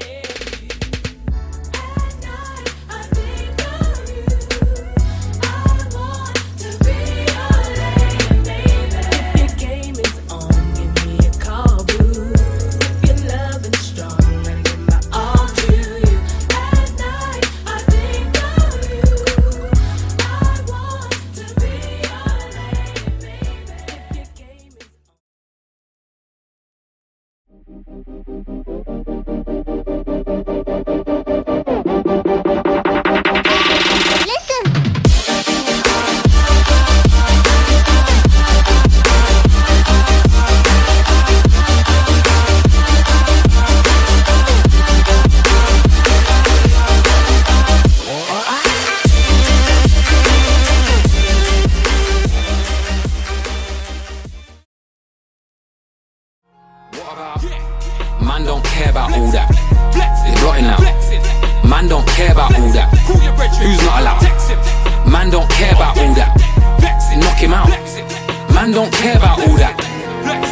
change. Man don't care about all that. It's rotting out. Man don't care about all that. Who's not allowed? Man don't care about all that. Knock him out. Man don't care about all that.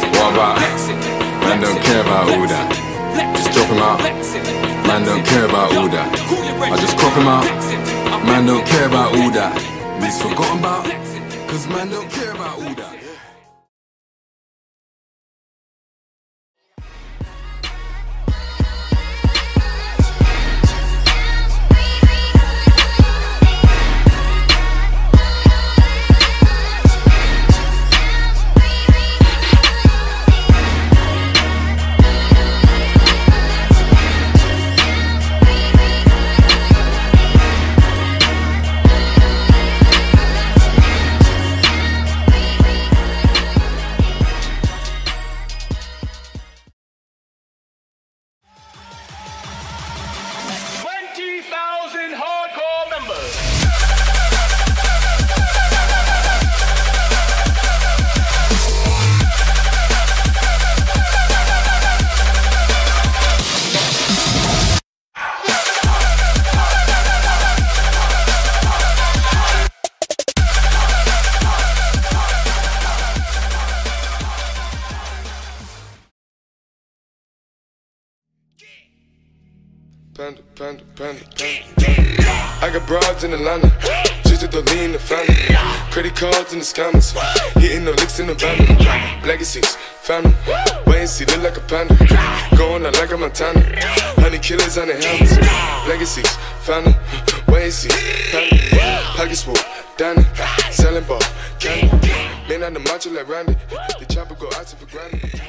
What about? Man don't care about all that. Just drop him out. Man don't care about all that. I just crop him out. Man don't care about all that. He's forgotten about. Cause man don't care about Panda, panda, panda, panda. I got broads in Atlanta, just to lean the family. Credit cards in the scammers, hitting the licks in the van. Legacies, family. Wait and see, look like a panda. Going out like a Montana. Honey killers on the helmets. Legacies, family. Wait and see, panda. Pockets full, Danny. Selling ball, candy. Man on the macho like Randy. The chopper go out to for granted.